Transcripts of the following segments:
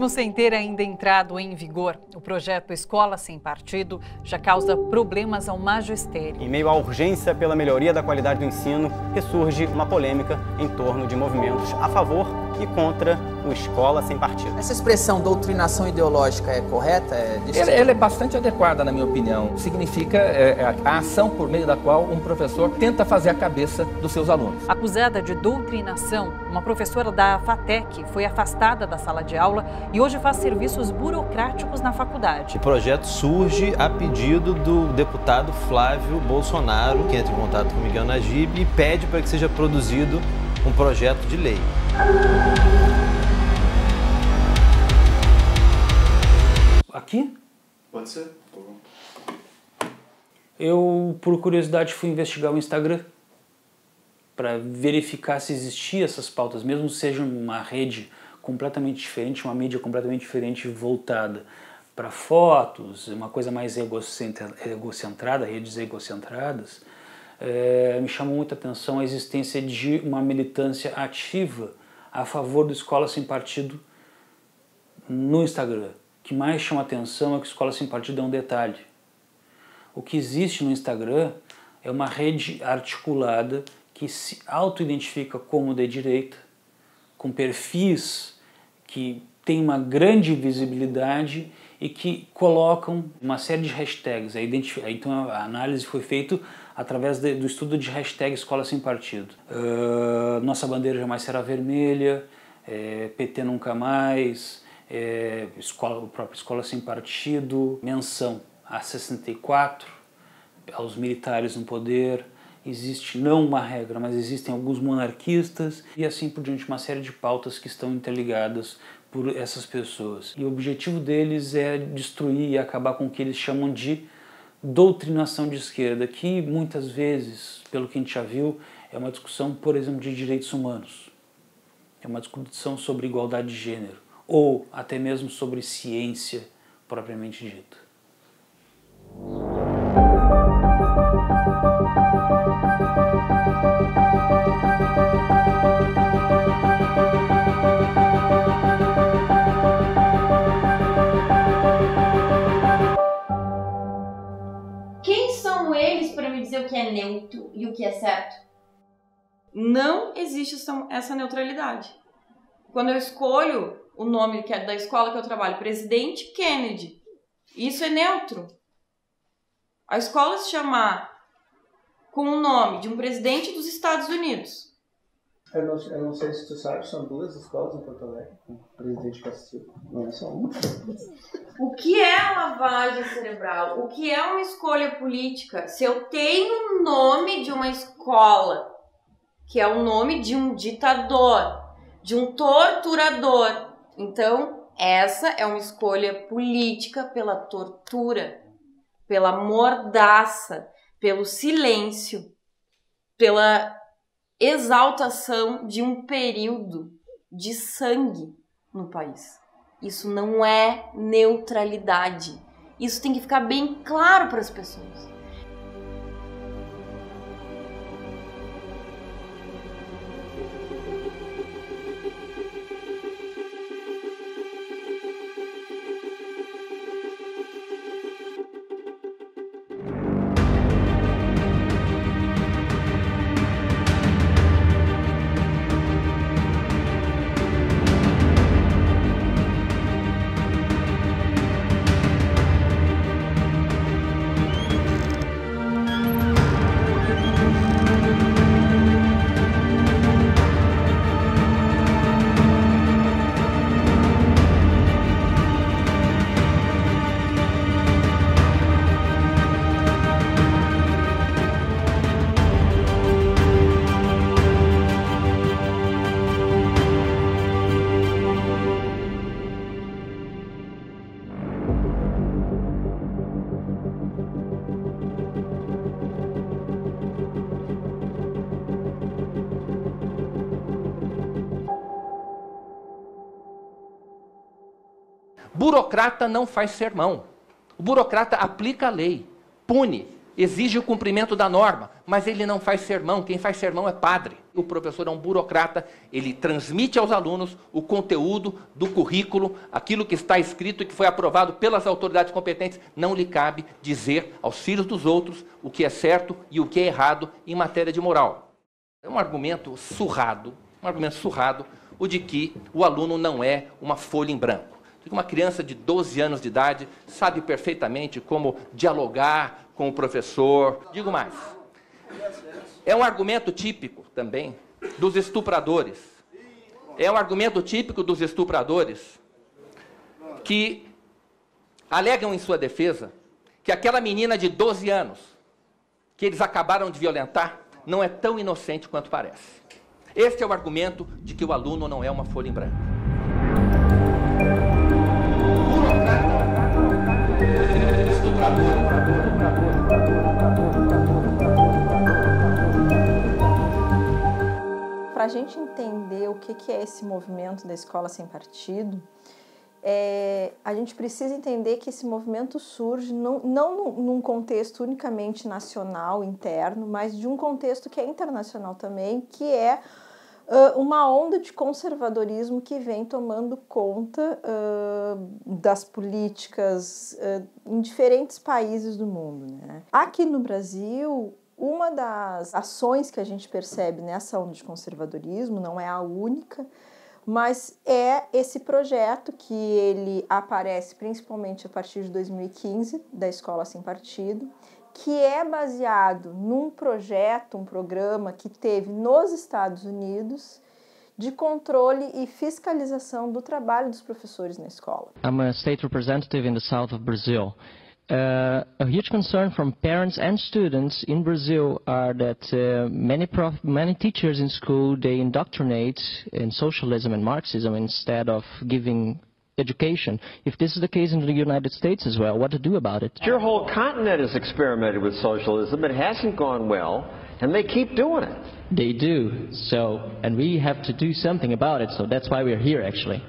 Mesmo sem ter ainda entrado em vigor, o projeto Escola Sem Partido já causa problemas ao magistério. Em meio à urgência pela melhoria da qualidade do ensino, ressurge uma polêmica em torno de movimentos a favor e contra o Escola Sem Partido. Essa expressão doutrinação ideológica é correta? É ela, ela, é bastante adequada, na minha opinião. Significa é, é, a ação por meio da qual um professor tenta fazer a cabeça dos seus alunos. Acusada de doutrinação, uma professora da FATEC foi afastada da sala de aula e hoje faz serviços burocráticos na faculdade. O projeto surge a pedido do deputado Flávio Bolsonaro, que entra em contato com Miguel Najib e pede para que seja produzido um projeto de lei. Aqui? Pode ser. Eu, por curiosidade, fui investigar o Instagram para verificar se existia essas pautas, mesmo seja uma rede completamente diferente, uma mídia completamente diferente voltada para fotos, uma coisa mais egocentrada, redes egocentradas, é, me chamou muita atenção a existência de uma militância ativa a favor do Escola Sem Partido no Instagram. O que mais chama atenção é que Escola Sem Partido é um detalhe. O que existe no Instagram é uma rede articulada que se auto-identifica como de direita, com perfis que têm uma grande visibilidade e que colocam uma série de hashtags. Então a análise foi feita através de, do estudo de hashtag Escola Sem Partido. Uh, nossa bandeira jamais será vermelha, é, PT nunca mais, é, escola, própria Escola Sem Partido, menção a 64, aos militares no poder, existe não uma regra, mas existem alguns monarquistas e assim por diante, uma série de pautas que estão interligadas por essas pessoas. E o objetivo deles é destruir e acabar com o que eles chamam de doutrinação de esquerda, que muitas vezes, pelo que a gente já viu, é uma discussão, por exemplo, de direitos humanos. É uma discussão sobre igualdade de gênero, ou até mesmo sobre ciência propriamente dita. dizer é neutro e o que é certo? Não existe essa neutralidade. Quando eu escolho o nome que é da escola que eu trabalho, Presidente Kennedy, isso é neutro. A escola se chamar com o nome de um presidente dos Estados Unidos eu não, eu não sei se tu sabe, são duas escolas em Porto Alegre, com presidente Castilho. Não é só uma. O que é lavagem cerebral? O que é uma escolha política? Se eu tenho o nome de uma escola, que é o nome de um ditador, de um torturador, então essa é uma escolha política pela tortura, pela mordaça, pelo silêncio, pela exaltação de um período de sangue no país. Isso não é neutralidade. Isso tem que ficar bem claro para as pessoas. Burocrata não faz sermão. O burocrata aplica a lei, pune, exige o cumprimento da norma, mas ele não faz sermão, quem faz sermão é padre. O professor é um burocrata, ele transmite aos alunos o conteúdo do currículo, aquilo que está escrito e que foi aprovado pelas autoridades competentes. Não lhe cabe dizer aos filhos dos outros o que é certo e o que é errado em matéria de moral. É um argumento surrado, um argumento surrado, o de que o aluno não é uma folha em branco. Uma criança de 12 anos de idade sabe perfeitamente como dialogar com o professor. Digo mais. É um argumento típico também dos estupradores. É um argumento típico dos estupradores que alegam em sua defesa que aquela menina de 12 anos que eles acabaram de violentar não é tão inocente quanto parece. Este é o argumento de que o aluno não é uma folha em branco. Para a gente entender o que é esse movimento da escola sem partido, é, a gente precisa entender que esse movimento surge não, não num contexto unicamente nacional, interno, mas de um contexto que é internacional também, que é uh, uma onda de conservadorismo que vem tomando conta uh, das políticas uh, em diferentes países do mundo. Né? Aqui no Brasil, uma das ações que a gente percebe nessa onda de conservadorismo, não é a única, mas é esse projeto que ele aparece principalmente a partir de 2015 da Escola Sem Partido, que é baseado num projeto, um programa que teve nos Estados Unidos de controle e fiscalização do trabalho dos professores na escola. I'm a state representative in the south of Brazil. Uh, a huge concern from parents and students in Brazil are that uh, many, many teachers in school they indoctrinate in socialism and Marxism instead of giving education. If this is the case in the United States as well, what to do about it? Your whole continent has experimented with socialism. It hasn't gone well, and they keep doing it. They do. So, and we have to do something about it. So that's why we're here, actually.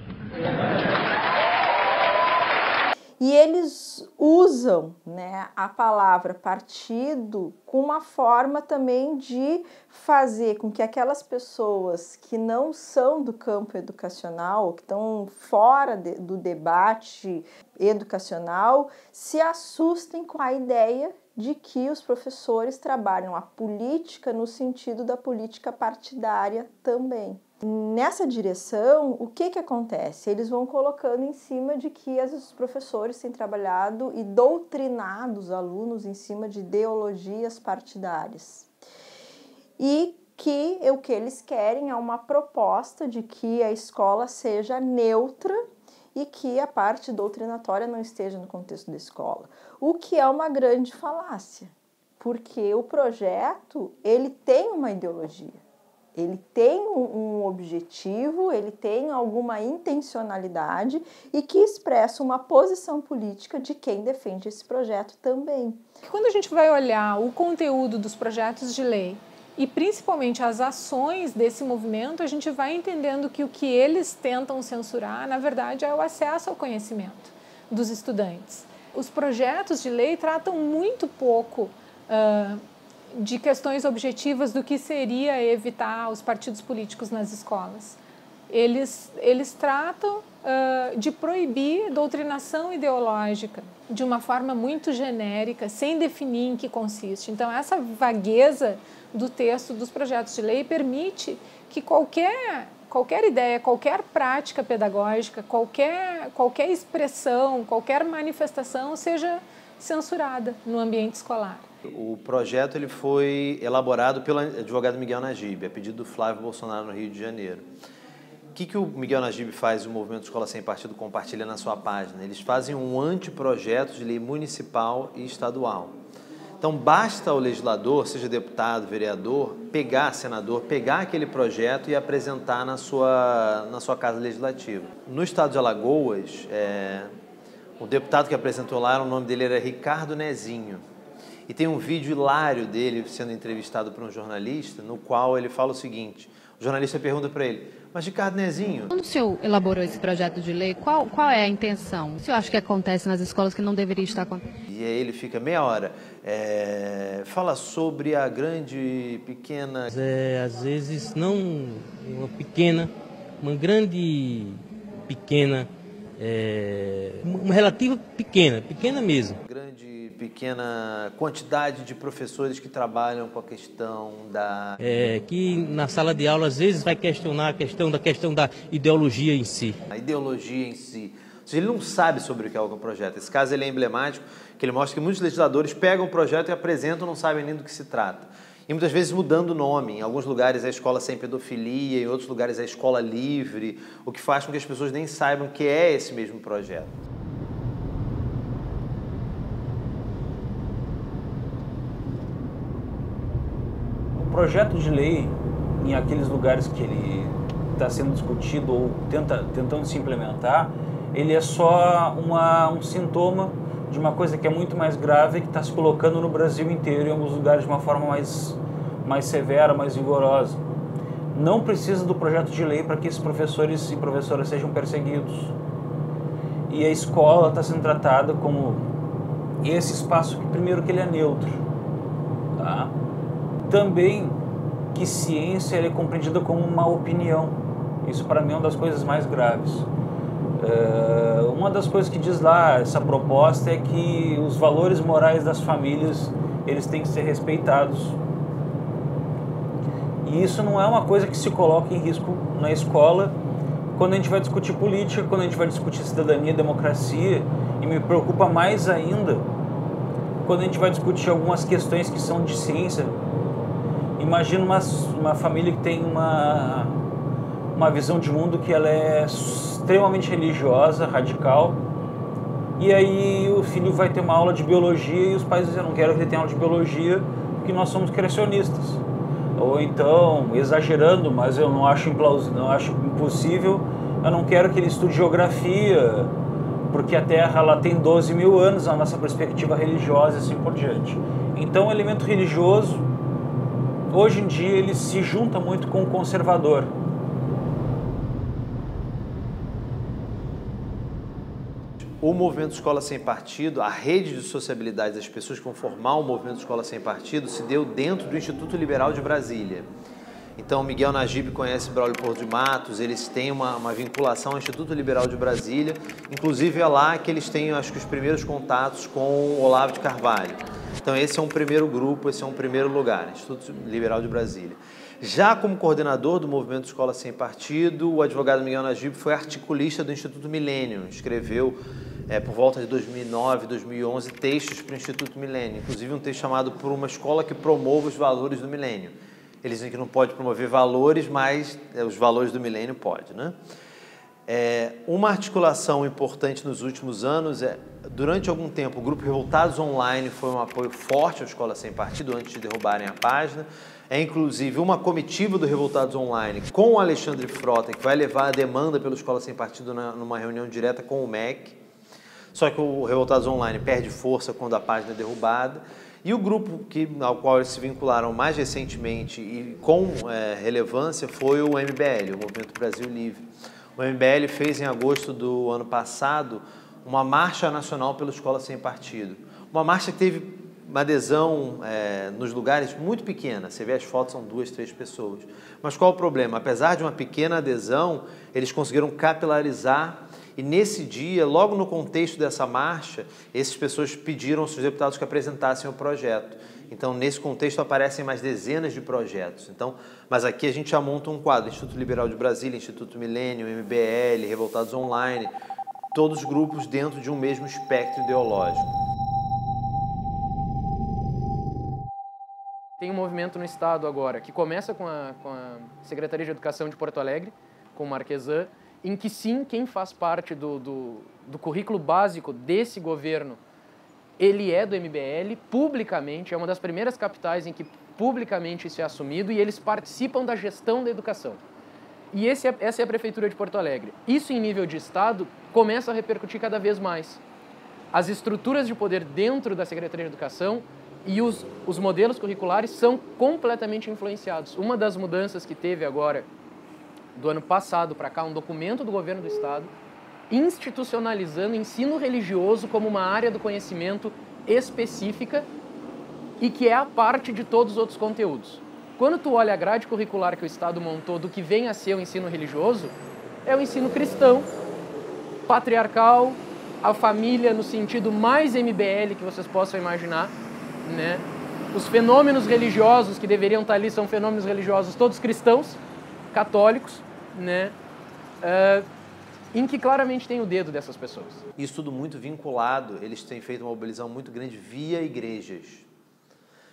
E eles usam né, a palavra partido com uma forma também de fazer com que aquelas pessoas que não são do campo educacional, que estão fora de, do debate educacional, se assustem com a ideia de que os professores trabalham a política no sentido da política partidária também. Nessa direção, o que, que acontece? Eles vão colocando em cima de que os professores têm trabalhado e doutrinado os alunos em cima de ideologias partidárias. E que o que eles querem é uma proposta de que a escola seja neutra e que a parte doutrinatória não esteja no contexto da escola, o que é uma grande falácia, porque o projeto ele tem uma ideologia. Ele tem um objetivo, ele tem alguma intencionalidade e que expressa uma posição política de quem defende esse projeto também. Quando a gente vai olhar o conteúdo dos projetos de lei e principalmente as ações desse movimento, a gente vai entendendo que o que eles tentam censurar, na verdade, é o acesso ao conhecimento dos estudantes. Os projetos de lei tratam muito pouco uh, de questões objetivas do que seria evitar os partidos políticos nas escolas. Eles, eles tratam uh, de proibir doutrinação ideológica de uma forma muito genérica, sem definir em que consiste. Então, essa vagueza do texto dos projetos de lei permite que qualquer, qualquer ideia, qualquer prática pedagógica, qualquer, qualquer expressão, qualquer manifestação seja censurada no ambiente escolar. O projeto ele foi elaborado pelo advogado Miguel Najib, a pedido do Flávio Bolsonaro no Rio de Janeiro. O que, que o Miguel Najib faz o Movimento Escola Sem Partido compartilha na sua página? Eles fazem um anteprojeto de lei municipal e estadual. Então, basta o legislador, seja deputado, vereador, pegar, senador, pegar aquele projeto e apresentar na sua, na sua casa legislativa. No estado de Alagoas, é, o deputado que apresentou lá, o nome dele era Ricardo Nezinho. E tem um vídeo hilário dele sendo entrevistado por um jornalista, no qual ele fala o seguinte: O jornalista pergunta para ele, mas Ricardo Nezinho... Quando o senhor elaborou esse projeto de lei, qual, qual é a intenção? O senhor acha que acontece nas escolas que não deveria estar acontecendo? E aí ele fica meia hora. É, fala sobre a grande, pequena... É, às vezes não uma pequena, uma grande, pequena, é, uma relativa pequena, pequena mesmo. Pequena quantidade de professores que trabalham com a questão da... É, que na sala de aula às vezes vai questionar a questão da questão da ideologia em si. A ideologia em si. Ou seja, ele não sabe sobre o que é o projeto. Esse caso ele é emblemático, que ele mostra que muitos legisladores pegam o projeto e apresentam, não sabem nem do que se trata. E muitas vezes mudando o nome. Em alguns lugares é a escola sem pedofilia, em outros lugares é a escola livre, o que faz com que as pessoas nem saibam que é esse mesmo projeto. Projeto de lei, em aqueles lugares que ele está sendo discutido ou tenta, tentando se implementar, ele é só uma, um sintoma de uma coisa que é muito mais grave que está se colocando no Brasil inteiro em alguns lugares de uma forma mais, mais severa, mais vigorosa. Não precisa do projeto de lei para que esses professores e professoras sejam perseguidos. E a escola está sendo tratada como esse espaço que primeiro que ele é neutro, tá? Também que ciência é compreendida como uma opinião. Isso para mim é uma das coisas mais graves. É, uma das coisas que diz lá essa proposta é que os valores morais das famílias eles têm que ser respeitados. E isso não é uma coisa que se coloca em risco na escola quando a gente vai discutir política, quando a gente vai discutir cidadania, democracia, e me preocupa mais ainda quando a gente vai discutir algumas questões que são de ciência. Imagina uma, uma família que tem uma, uma visão de mundo que ela é extremamente religiosa, radical, e aí o filho vai ter uma aula de biologia e os pais dizem, eu não quero que ele tenha aula de biologia porque nós somos criacionistas. Ou então, exagerando, mas eu não acho não acho impossível, eu não quero que ele estude geografia, porque a Terra ela tem 12 mil anos, a nossa perspectiva religiosa e assim por diante. Então o elemento religioso, hoje em dia, ele se junta muito com o conservador. o movimento Escola Sem Partido, a rede de sociabilidade das pessoas que vão formar o movimento Escola Sem Partido, se deu dentro do Instituto Liberal de Brasília. Então, Miguel Najib conhece Braulio Porto de Matos, eles têm uma, uma, vinculação ao Instituto Liberal de Brasília, inclusive é lá que eles têm, acho que, os primeiros contatos com o Olavo de Carvalho. Então, esse é um primeiro grupo, esse é um primeiro lugar, Instituto Liberal de Brasília. Já como coordenador do movimento Escola Sem Partido, o advogado Miguel Najib foi articulista do Instituto Milênio, escreveu é, por volta de 2009, 2011, textos para o Instituto Milênio, inclusive um texto chamado Por uma Escola que Promova os Valores do Milênio. Eles dizem que não pode promover valores, mas é, os valores do milênio pode. Né? É, uma articulação importante nos últimos anos é, durante algum tempo, o Grupo Revoltados Online foi um apoio forte à Escola Sem Partido, antes de derrubarem a página. É inclusive uma comitiva do Revoltados Online com o Alexandre Frota, que vai levar a demanda pela Escola Sem Partido numa reunião direta com o MEC. Só que o Revoltados Online perde força quando a página é derrubada. E o grupo que, ao qual eles se vincularam mais recentemente e com é, relevância foi o MBL, o Movimento Brasil Livre. O MBL fez em agosto do ano passado uma marcha nacional pela Escola Sem Partido. Uma marcha que teve uma adesão é, nos lugares muito pequena. Você vê as fotos, são duas, três pessoas. Mas qual o problema? Apesar de uma pequena adesão, eles conseguiram capilarizar e nesse dia, logo no contexto dessa marcha, essas pessoas pediram aos seus deputados que apresentassem o projeto. Então, nesse contexto, aparecem mais dezenas de projetos. Então, mas aqui a gente já monta um quadro: Instituto Liberal de Brasília, Instituto Milênio, MBL, Revoltados Online, todos grupos dentro de um mesmo espectro ideológico. Tem um movimento no Estado agora que começa com a, com a Secretaria de Educação de Porto Alegre, com o Marquesan, em que sim, quem faz parte do, do, do currículo básico desse governo, ele é do MBL, publicamente, é uma das primeiras capitais em que publicamente isso é assumido e eles participam da gestão da educação. E esse é, essa é a Prefeitura de Porto Alegre. Isso, em nível de Estado, começa a repercutir cada vez mais. As estruturas de poder dentro da Secretaria de Educação e os, os modelos curriculares são completamente influenciados. Uma das mudanças que teve agora, do ano passado para cá, um documento do governo do estado, institucionalizando ensino religioso como uma área do conhecimento específica e que é a parte de todos os outros conteúdos. Quando tu olha a grade curricular que o Estado montou do que vem a ser o ensino religioso, é o ensino cristão, patriarcal, a família no sentido mais MBL que vocês possam imaginar, né? Os fenômenos religiosos que deveriam estar ali são fenômenos religiosos todos cristãos, católicos, né? Uh, em que claramente tem o dedo dessas pessoas. Isso tudo muito vinculado, eles têm feito uma mobilização muito grande via igrejas.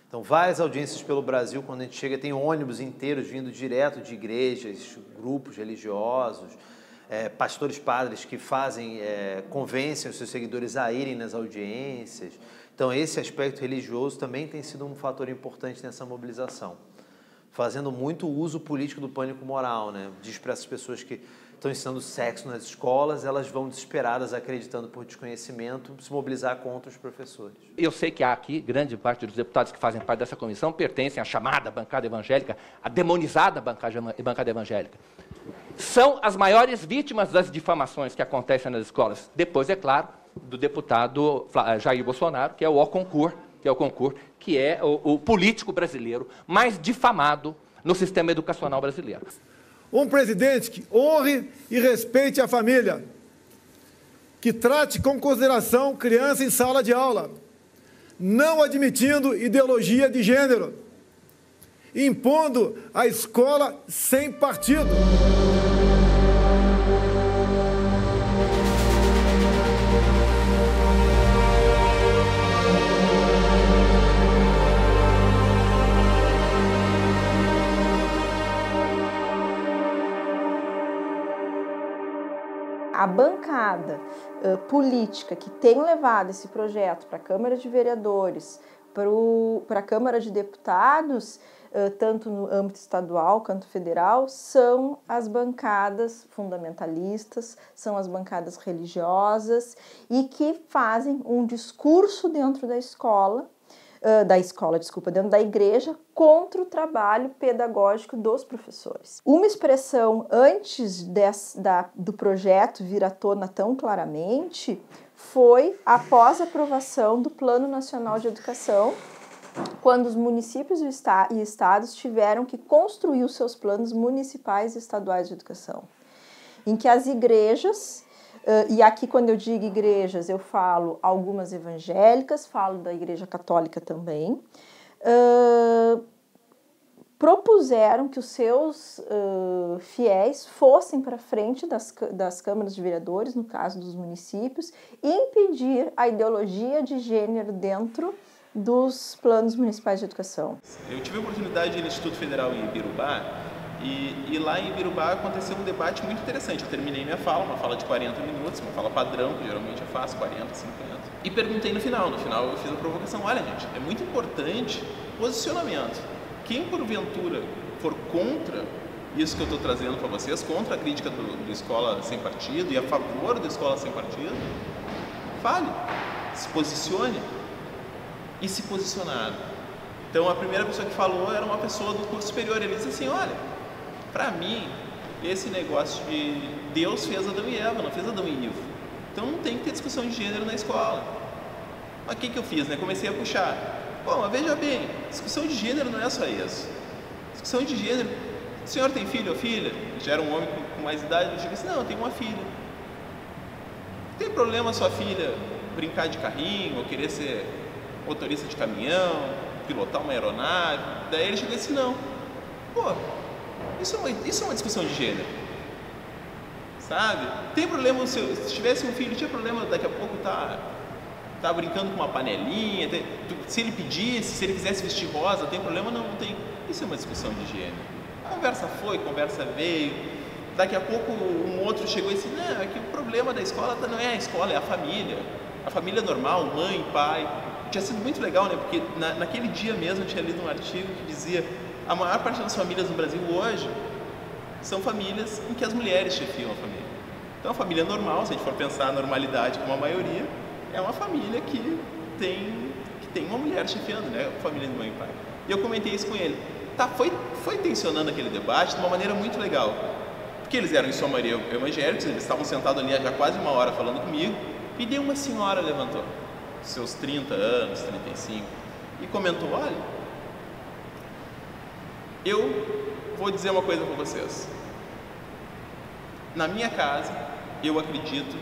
Então, várias audiências pelo Brasil, quando a gente chega, tem ônibus inteiros vindo direto de igrejas, grupos religiosos, é, pastores padres que fazem, é, convencem os seus seguidores a irem nas audiências. Então, esse aspecto religioso também tem sido um fator importante nessa mobilização. Fazendo muito uso político do pânico moral, né? Diz para essas pessoas que estão ensinando sexo nas escolas, elas vão desesperadas, acreditando por desconhecimento, se mobilizar contra os professores. Eu sei que há aqui, grande parte dos deputados que fazem parte dessa comissão pertencem à chamada bancada evangélica, a demonizada bancada evangélica. São as maiores vítimas das difamações que acontecem nas escolas. Depois, é claro, do deputado Jair Bolsonaro, que é o concurso, que é o concurso, que é o, o político brasileiro mais difamado no sistema educacional brasileiro. Um presidente que honre e respeite a família, que trate com consideração criança em sala de aula, não admitindo ideologia de gênero, impondo a escola sem partido. A bancada uh, política que tem levado esse projeto para a Câmara de Vereadores, para a Câmara de Deputados, uh, tanto no âmbito estadual quanto federal, são as bancadas fundamentalistas, são as bancadas religiosas e que fazem um discurso dentro da escola da escola, desculpa, dentro da igreja, contra o trabalho pedagógico dos professores. Uma expressão antes da, do projeto vir à tona tão claramente foi após a aprovação do Plano Nacional de Educação, quando os municípios e estados tiveram que construir os seus planos municipais e estaduais de educação, em que as igrejas Uh, e aqui, quando eu digo igrejas, eu falo algumas evangélicas, falo da Igreja Católica também. Uh, propuseram que os seus uh, fiéis fossem para frente das, das câmaras de vereadores, no caso dos municípios, e impedir a ideologia de gênero dentro dos planos municipais de educação. Eu tive a oportunidade no Instituto Federal em Ibirubá e, e, lá em Ibirubá aconteceu um debate muito interessante. Eu terminei minha fala, uma fala de 40 minutos, uma fala padrão, que geralmente eu faço 40, 50. E perguntei no final, no final eu fiz a provocação, olha gente, é muito importante posicionamento. Quem porventura for contra isso que eu estou trazendo para vocês, contra a crítica do, do Escola Sem Partido e a favor do Escola Sem Partido, fale, se posicione. E se posicionaram. Então a primeira pessoa que falou era uma pessoa do curso superior. Ele disse assim, olha, para mim, esse negócio de Deus fez Adão e Eva, não fez Adão e Ivo. Então não tem que ter discussão de gênero na escola. Mas o que, que eu fiz? Né? Comecei a puxar. Bom, mas veja bem, discussão de gênero não é só isso. Discussão de gênero. O senhor tem filho ou filha? Já era um homem com mais idade, eu disse assim, não, eu tenho uma filha. Tem problema sua filha brincar de carrinho ou querer ser motorista de caminhão, pilotar uma aeronave? Daí ele chegou assim, não. Pô, isso é uma, isso é uma discussão de gênero. Sabe? Tem problema, se, se tivesse um filho, tinha problema daqui a pouco tá, tá brincando com uma panelinha, tem, se ele pedisse, se ele quisesse vestir rosa, tem problema? Não, não tem. Isso é uma discussão de gênero. A conversa foi, conversa veio. Daqui a pouco um outro chegou e disse, não, é que o problema da escola tá, não é a escola, é a família. A família normal, mãe, pai. Tinha sido muito legal, né? Porque na, naquele dia mesmo eu tinha lido um artigo que dizia a maior parte das famílias no Brasil hoje são famílias em que as mulheres chefiam a família. Então, a família normal, se a gente for pensar a normalidade como a maioria, é uma família que tem, que tem uma mulher chefiando, né? Família do meu pai. E eu comentei isso com ele. Tá, foi, foi tensionando aquele debate de uma maneira muito legal. Porque eles eram, em sua maioria, evangélicos, eles estavam sentados ali já quase uma hora falando comigo, e daí uma senhora levantou, seus 30 anos, 35, e comentou: Olha, eu vou dizer uma coisa para vocês. Na minha casa, eu acredito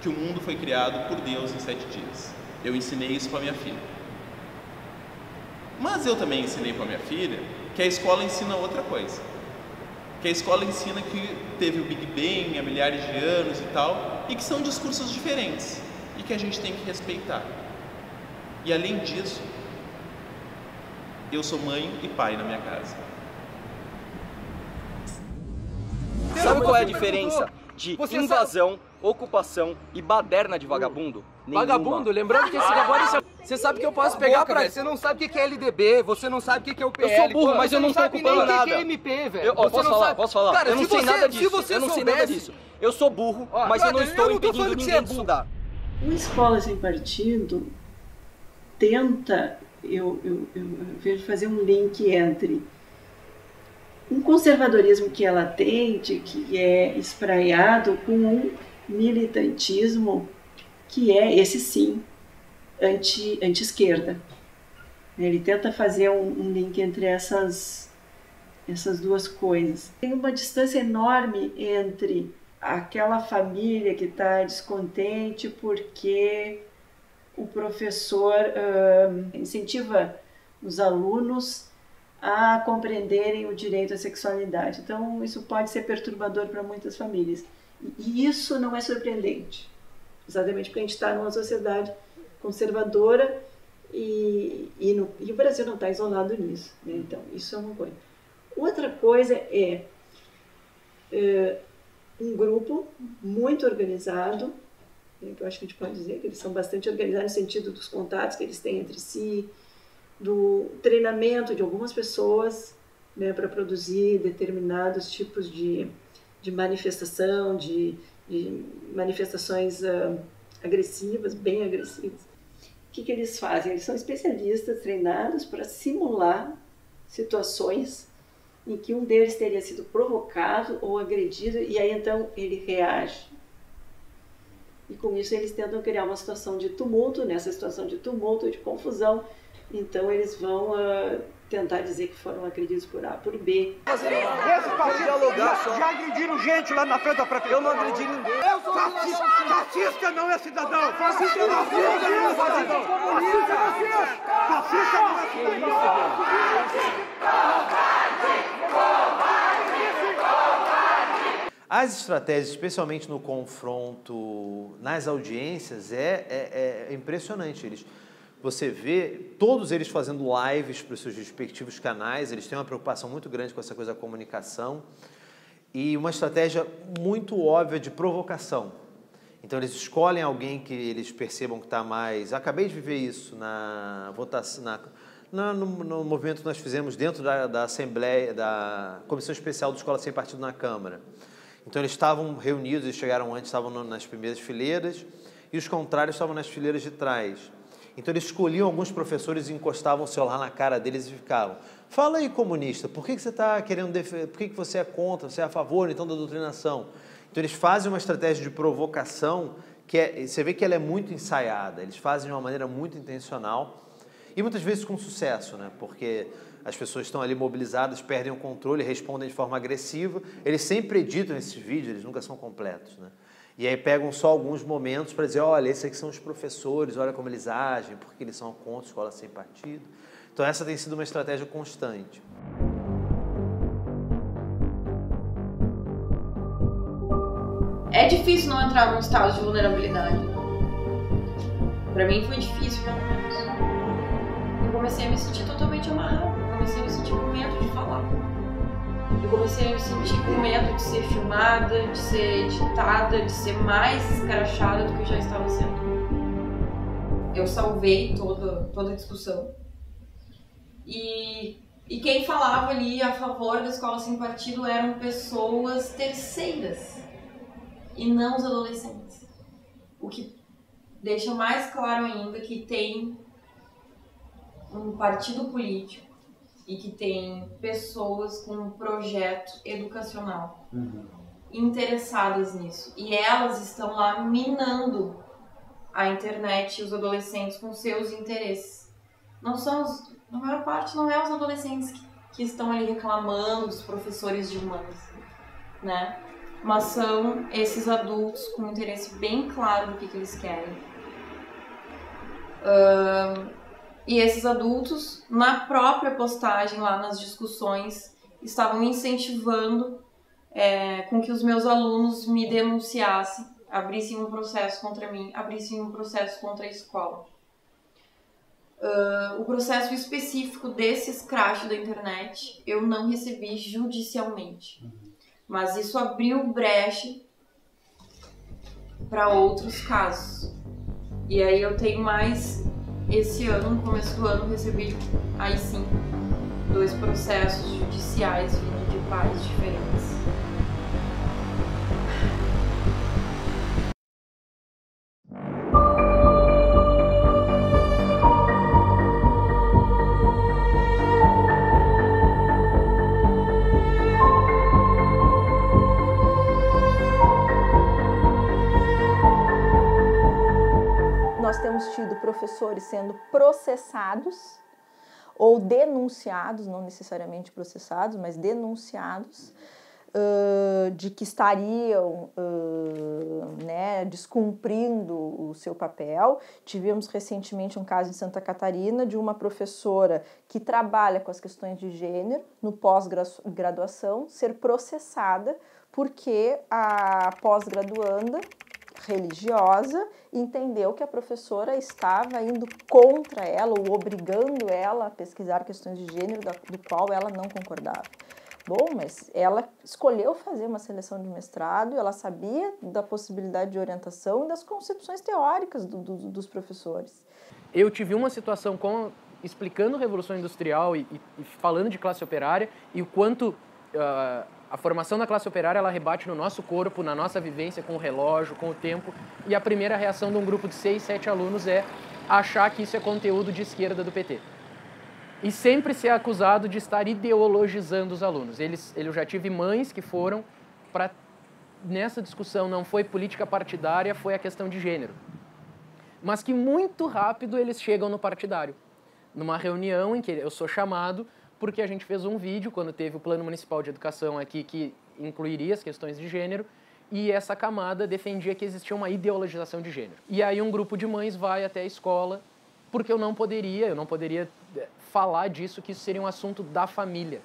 que o mundo foi criado por Deus em sete dias. Eu ensinei isso para minha filha. Mas eu também ensinei para minha filha que a escola ensina outra coisa. Que a escola ensina que teve o Big Bang há milhares de anos e tal, e que são discursos diferentes e que a gente tem que respeitar. E além disso, eu sou mãe e pai na minha casa. Qual é a diferença de invasão, ocupação e baderna de vagabundo? Nenhuma. Vagabundo, lembrando que esse negócio. Você sabe que eu posso pegar pra. Você não sabe o que é LDB, você não sabe o que é o PL. Eu sou burro, mas você eu não tô sabe ocupando nem nada. O que é MP, velho. Eu, ó, Você posso não falar, sabe- posso falar? Cara, eu não se sei você- nada disso. Se você eu não sei nada soubesse- disso. Eu sou burro, Ó, mas eu não estou eu não tô impedindo que ninguém você é de estudar. O Escola Sem Partido tenta, eu, eu, eu vejo fazer um link entre um conservadorismo que ela tem, de que é espraiado com um militantismo que é, esse sim, anti- anti-esquerda. Ele tenta fazer um, um link entre essas, essas duas coisas. Tem uma distância enorme entre aquela família que está descontente porque o professor ãh, incentiva os alunos a compreenderem o direito à sexualidade. Então, isso pode ser perturbador para muitas famílias. E isso não é surpreendente, exatamente porque a gente está numa sociedade conservadora e, e, no- e o Brasil não está isolado nisso. né? Então, isso é uma coisa. Outra coisa é, é um grupo muito organizado, né, que eu acho que a gente pode dizer que eles são bastante organizados no sentido dos contatos que eles têm entre si, do treinamento de algumas pessoas né, para produzir determinados tipos de, de manifestação, de, de manifestações ah, agressivas, bem agressivas. O que, que eles fazem? Eles são especialistas treinados para simular situações em que um deles teria sido provocado ou agredido e aí então ele reage. E com isso eles tentam criar uma situação de tumulto, nessa situação de tumulto, de confusão, então eles vão ah, tentar dizer que foram agredidos por A, por B. Esse partido já, já agrediram gente lá na frente da prefeitura. Eu não agredi ninguém. Eu sou fascista, fascista não é cidadão. Fascista não é cidadão. Fascista é você. Fascista não é As estratégias, especialmente no confronto nas audiências, é, é- é impressionante. Eles, você vê todos eles fazendo lives para os seus respectivos canais, eles têm uma preocupação muito grande com essa coisa da comunicação e uma estratégia muito óbvia de provocação. Então eles escolhem alguém que eles percebam que está mais. Acabei de viver isso na votação, na, no, no movimento que nós fizemos dentro da, da Assembleia, da Comissão Especial do Escola Sem Partido na Câmara. Então eles estavam reunidos, eles chegaram antes, estavam nas primeiras fileiras, e os contrários estavam nas fileiras de trás. Então eles escolhiam alguns professores e encostavam o celular na cara deles e ficavam. Fala aí, comunista, por que, que você está querendo defender, por que, que você é contra, você é a favor então da doutrinação? Então eles fazem uma estratégia de provocação que é, você vê que ela é muito ensaiada, eles fazem de uma maneira muito intencional e muitas vezes com sucesso, né? Porque as pessoas estão ali mobilizadas, perdem o controle, respondem de forma agressiva. Eles sempre editam esses vídeos, eles nunca são completos, né? E aí pegam só alguns momentos para dizer, olha, esses aqui são os professores, olha como eles agem, porque eles são contra escola sem partido. Então essa tem sido uma estratégia constante. É difícil não entrar num estado de vulnerabilidade. Pra mim foi difícil, pelo menos. Eu comecei a me sentir totalmente amarrada. Eu comecei a me sentir com medo de falar. Eu comecei a me sentir com medo de ser filmada, de ser editada, de ser mais escrachada do que eu já estava sendo. Eu salvei toda, toda a discussão. E, e quem falava ali a favor da escola sem partido eram pessoas terceiras e não os adolescentes. O que deixa mais claro ainda que tem um partido político e que tem pessoas com um projeto educacional Uhum. interessadas nisso. E elas estão lá minando a internet e os adolescentes com seus interesses. Não são os, na maior parte não é os adolescentes que, que estão ali reclamando dos professores de humanas, né? Mas são esses adultos com um interesse bem claro do que, que eles querem. Ahn, e esses adultos, na própria postagem lá nas discussões, estavam incentivando é, com que os meus alunos me denunciassem, abrissem um processo contra mim, abrissem um processo contra a escola. Ah, o processo específico desse escracho da internet eu não recebi judicialmente, mas isso abriu brecha para outros casos. E aí eu tenho mais esse ano, no começo do ano, recebi aí sim dois processos judiciais vindo de pais diferentes. Professores sendo processados ou denunciados, não necessariamente processados, mas denunciados, ãh, de que estariam ãh, né, descumprindo o seu papel. Tivemos recentemente um caso em Santa Catarina de uma professora que trabalha com as questões de gênero no pós-graduação ser processada porque a pós-graduanda religiosa entendeu que a professora estava indo contra ela ou obrigando ela a pesquisar questões de gênero do qual ela não concordava. Bom, mas ela escolheu fazer uma seleção de mestrado, ela sabia da possibilidade de orientação e das concepções teóricas do- do- dos professores. Eu tive uma situação com explicando Revolução Industrial e, e- e falando de classe operária e o quanto ah, a formação da classe operária ela rebate no nosso corpo, na nossa vivência com o relógio, com o tempo. E a primeira reação de um grupo de seis, sete alunos é achar que isso é conteúdo de esquerda do PT. E sempre ser acusado de estar ideologizando os alunos. Eles, eu já tive mães que foram para nessa discussão não foi política partidária, foi a questão de gênero mas que muito rápido eles chegam no partidário. Numa reunião em que eu sou chamado, porque a gente fez um vídeo quando teve o Plano Municipal de Educação aqui que incluiria as questões de gênero, e essa camada defendia que existia uma ideologização de gênero. E aí um grupo de mães vai até a escola, porque eu não poderia, eu não poderia eh, falar disso, que isso seria um assunto da família.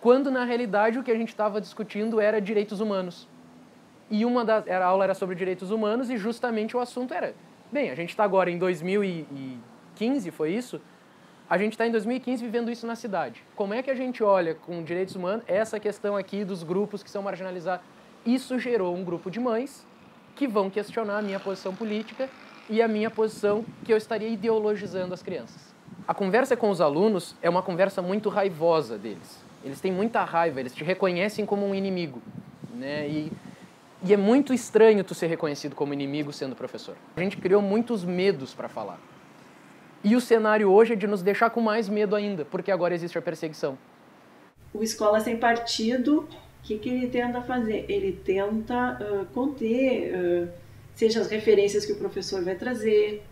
Quando na realidade o que a gente estava discutindo era direitos humanos. E uma das era, a aula era sobre direitos humanos e justamente o assunto era, bem, a gente está agora em 2015, foi isso? A gente está em 2015 vivendo isso na cidade. Como é que a gente olha com direitos humanos essa questão aqui dos grupos que são marginalizados? Isso gerou um grupo de mães que vão questionar a minha posição política e a minha posição que eu estaria ideologizando as crianças. A conversa com os alunos é uma conversa muito raivosa deles. Eles têm muita raiva, eles te reconhecem como um inimigo, né? E e é muito estranho tu ser reconhecido como inimigo sendo professor. A gente criou muitos medos para falar. E o cenário hoje é de nos deixar com mais medo ainda, porque agora existe a perseguição. O Escola Sem Partido, o que, que ele tenta fazer? Ele tenta ah, conter, ah, seja as referências que o professor vai trazer,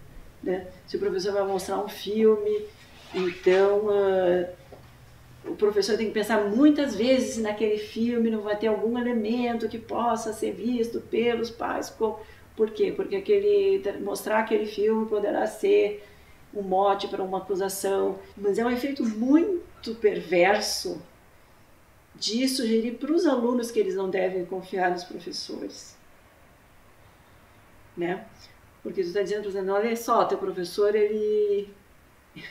né? se o professor vai mostrar um filme, então ah, o professor tem que pensar muitas vezes se naquele filme não vai ter algum elemento que possa ser visto pelos pais. Por quê? Porque aquele, mostrar aquele filme poderá ser um mote para uma acusação, mas é um efeito muito perverso de sugerir para os alunos que eles não devem confiar nos professores. Né? Porque tu está dizendo olha só, teu professor, ele,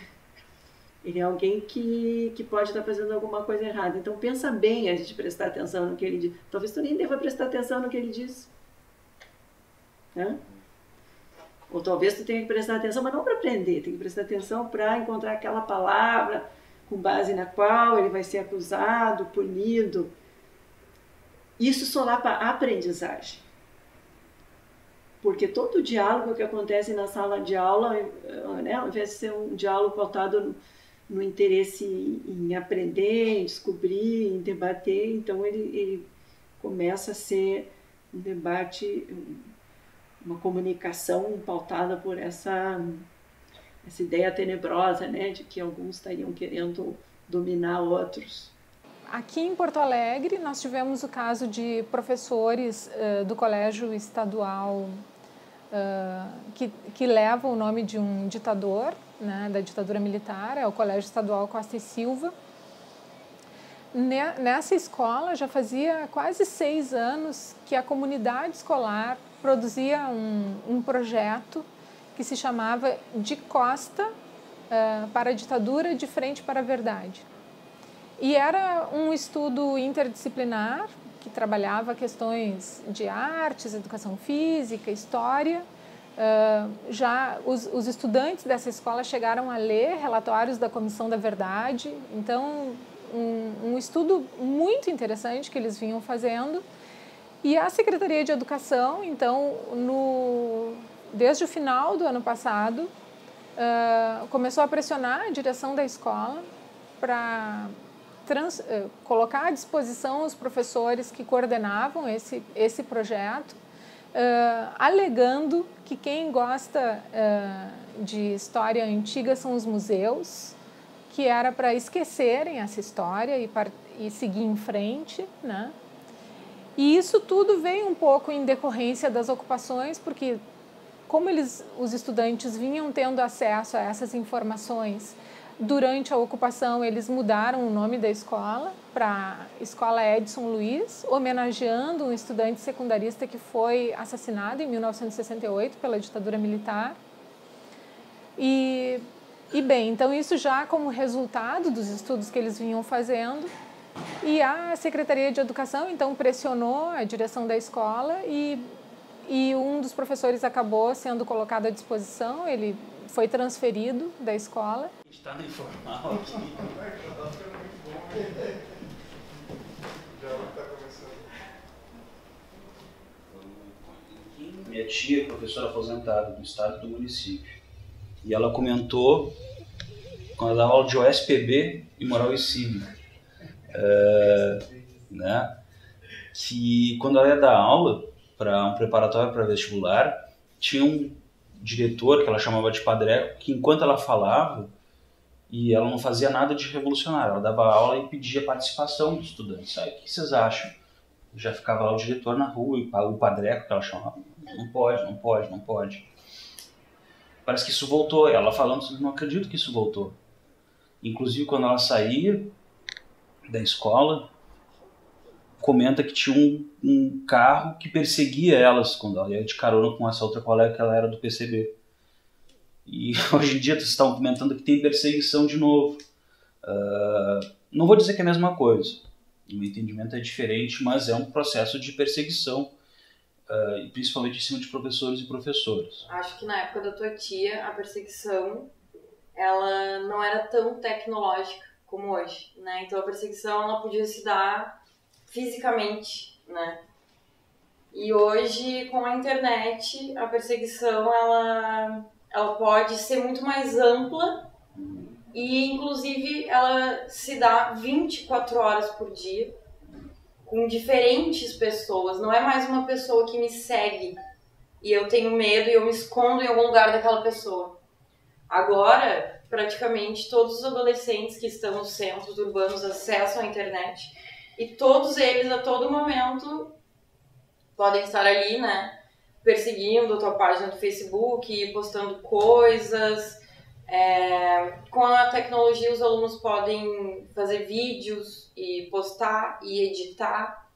ele é alguém que, que pode estar fazendo alguma coisa errada. Então pensa bem antes de prestar atenção no que ele diz. Talvez tu nem deva prestar atenção no que ele diz. Né? Ou talvez tu tenha que prestar atenção, mas não para aprender, tem que prestar atenção para encontrar aquela palavra com base na qual ele vai ser acusado, punido. Isso solapa a aprendizagem. porque todo diálogo que acontece na sala de aula, né, ao invés de ser um diálogo pautado no, no interesse em aprender, em descobrir, em debater, então ele, ele começa a ser um debate, uma comunicação pautada por essa, essa ideia tenebrosa, né, de que alguns estariam querendo dominar outros. Aqui em Porto Alegre, nós tivemos o caso de professores uh, do Colégio Estadual uh, que, que levam o nome de um ditador, né, da ditadura militar, é o Colégio Estadual Costa e Silva. Nessa escola já fazia quase seis anos que a comunidade escolar produzia um, um projeto que se chamava De Costa uh, para a Ditadura, de Frente para a Verdade. E era um estudo interdisciplinar que trabalhava questões de artes, educação física, história. Uh, já os, os, estudantes dessa escola chegaram a ler relatórios da Comissão da Verdade. Então, um, um estudo muito interessante que eles vinham fazendo. E a Secretaria de Educação, então, no, desde o final do ano passado, uh, começou a pressionar a direção da escola para uh, colocar à disposição os professores que coordenavam esse, esse projeto, uh, alegando que quem gosta de história antiga são os museus, que era para esquecerem essa história e, e seguir em frente, né? E isso tudo veio um pouco em decorrência das ocupações, porque como eles, os estudantes vinham tendo acesso a essas informações durante a ocupação, eles mudaram o nome da escola para Escola Edson Luiz, homenageando um estudante secundarista que foi assassinado em 1968 pela ditadura militar. E e bem, então isso já como resultado dos estudos que eles vinham fazendo, e a Secretaria de Educação então pressionou a direção da escola e, e um dos professores acabou sendo colocado à disposição, ele foi transferido da escola. Está no informal aqui. Minha tia é professora aposentada do estado do município. E ela comentou, quando ela dava aula de OSPB e Moral e Cívica, é, né, que quando ela ia dar aula para um preparatório para vestibular, tinha um diretor que ela chamava de padreco, que enquanto ela falava, e ela não fazia nada de revolucionário, ela dava aula e pedia participação dos estudantes. Aí, o que vocês acham? Já ficava lá o diretor na rua, e o padreco que ela chamava, não pode, não pode, não pode. Parece que isso voltou. Ela falando, não acredito que isso voltou. Inclusive, quando ela saía da escola, comenta que tinha um, um carro que perseguia elas quando ela ia de carona com essa outra colega que ela era do PCB. E hoje em dia vocês estão comentando que tem perseguição de novo. Uh, não vou dizer que é a mesma coisa. O meu entendimento é diferente, mas é um processo de perseguição uh, principalmente em cima de professores e professoras. Acho que na época da tua tia, a perseguição ela não era tão tecnológica como hoje, né? Então a perseguição ela podia se dar fisicamente, né? E hoje com a internet a perseguição ela ela pode ser muito mais ampla e inclusive ela se dá 24 horas por dia com diferentes pessoas. Não é mais uma pessoa que me segue e eu tenho medo e eu me escondo em algum lugar daquela pessoa. Agora, praticamente todos os adolescentes que estão nos centros urbanos acessam a internet e todos eles a todo momento podem estar ali, né? Perseguindo a tua página do Facebook, postando coisas, é, com a tecnologia, os alunos podem fazer vídeos e postar e editar.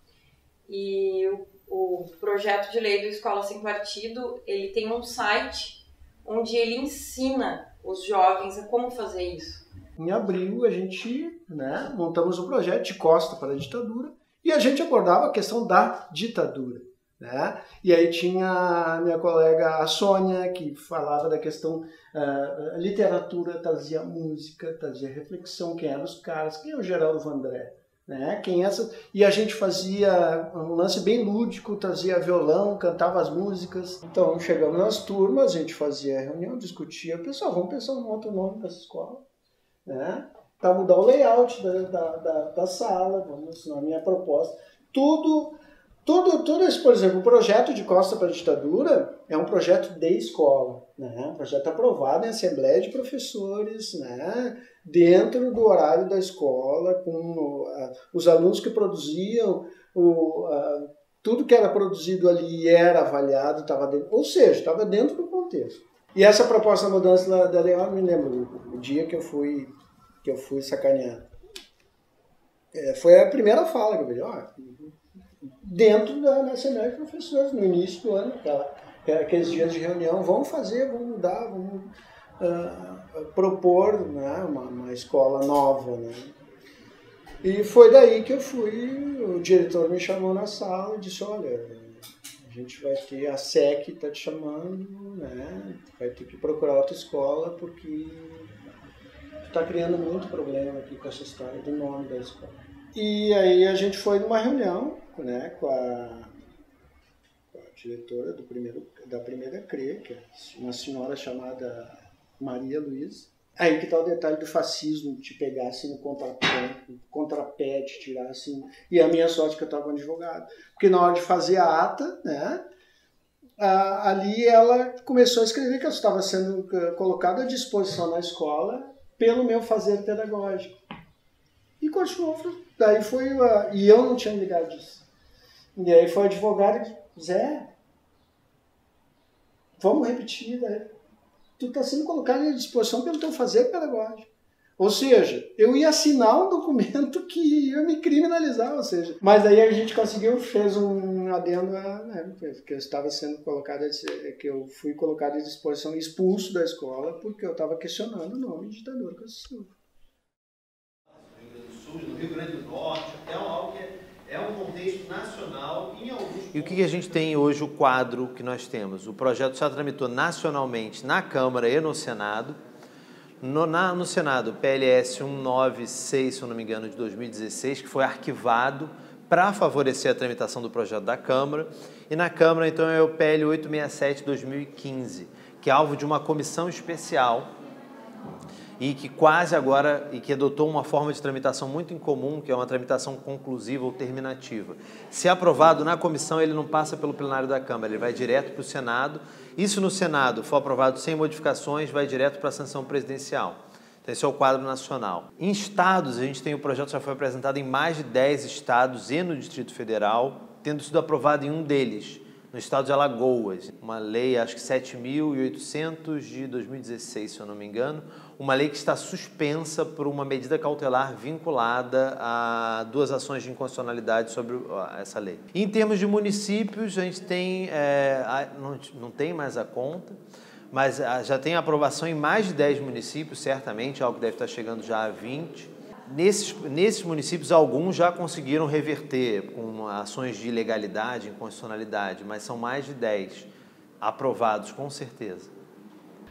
E o, o projeto de lei do Escola Sem Partido, ele tem um site onde ele ensina os jovens a como fazer isso. Em abril, a gente né, montamos um projeto de Costa para a Ditadura e a gente abordava a questão da ditadura. Né? E aí tinha a minha colega a Sônia, que falava da questão uh, literatura, trazia música, trazia reflexão, quem eram os caras, quem é o Geraldo Vandré? Né? Quem essa e a gente fazia um lance bem lúdico, trazia violão, cantava as músicas. Então chegamos nas turmas, a gente fazia reunião, discutia, pessoal, vamos pensar um outro nome para essa escola, né? Para mudar o layout da, da, da, da sala, vamos na minha proposta. Tudo tudo, tudo isso, por exemplo, o projeto de Costa para a Ditadura é um projeto de escola, né? um projeto aprovado em Assembleia de Professores, né? dentro do horário da escola, com uh, os alunos que produziam, o, uh, tudo que era produzido ali era avaliado, estava dentro, ou seja, estava dentro do contexto. E essa proposta da mudança da, da lei, eu me lembro o dia que eu fui, que eu fui sacaneado. É, foi a primeira fala que eu vi, ó, dentro da, Assembleia de Professores, no início do ano, aquela, aqueles dias de reunião, vamos fazer, vamos mudar, vamos uh, propor né, uma, uma escola nova. Né? E foi daí que eu fui, o diretor me chamou na sala e disse, olha, a gente vai ter, a SEC está te chamando, né? vai ter que procurar outra escola porque está criando muito problema aqui com essa história do nome da escola. E aí a gente foi numa reunião né, com, a, com a diretora do primeiro, da primeira CRE, que é uma senhora chamada Maria Luiz. Aí que está o detalhe do fascismo, te pegar assim no contrapé, no contrapé, tirar assim. E a minha sorte que eu estava um advogado. Porque na hora de fazer a ata, né, ali ela começou a escrever que eu estava sendo eh, colocado à disposição na escola pelo meu fazer pedagógico. E continuou Daí foi. Uh, e eu não tinha ligado disso. E aí foi o advogado que, Zé, vamos repetir, né? Tu está sendo colocado à disposição pelo teu fazer pedagógico. Ou seja, eu ia assinar um documento que ia me criminalizar, ou seja. Mas aí a gente conseguiu, fez um adendo, né, que eu estava sendo colocado, que eu fui colocado à disposição expulso da escola porque eu estava questionando o nome de ditador eu Sul, no Rio Grande do Norte, é algo que é, é um contexto nacional em alguns E o que a gente tem hoje, o quadro que nós temos? O projeto já tramitou nacionalmente na Câmara e no Senado. No, na, no Senado, PLS 196, se eu não me engano, de 2016, que foi arquivado para favorecer a tramitação do projeto da Câmara. E na Câmara, então, é o PL 867 2015, que é alvo de uma comissão especial e que quase agora e que adotou uma forma de tramitação muito incomum, que é uma tramitação conclusiva ou terminativa. Se aprovado na comissão, ele não passa pelo plenário da Câmara, ele vai direto para o Senado. E se no Senado for aprovado sem modificações, vai direto para a sanção presidencial. Então, esse é o quadro nacional. Em estados, a gente tem o projeto já foi apresentado em mais de 10 estados e no Distrito Federal, tendo sido aprovado em um deles no estado de Alagoas, uma lei, acho que 7.800 de 2016, se eu não me engano, uma lei que está suspensa por uma medida cautelar vinculada a duas ações de inconstitucionalidade sobre essa lei. Em termos de municípios, a gente tem, é, não, tem mais a conta, mas já tem aprovação em mais de 10 municípios, certamente, algo que deve estar chegando já a 20. Nesses, nesses municípios, alguns já conseguiram reverter com ações de ilegalidade, inconstitucionalidade, mas são mais de 10 aprovados, com certeza.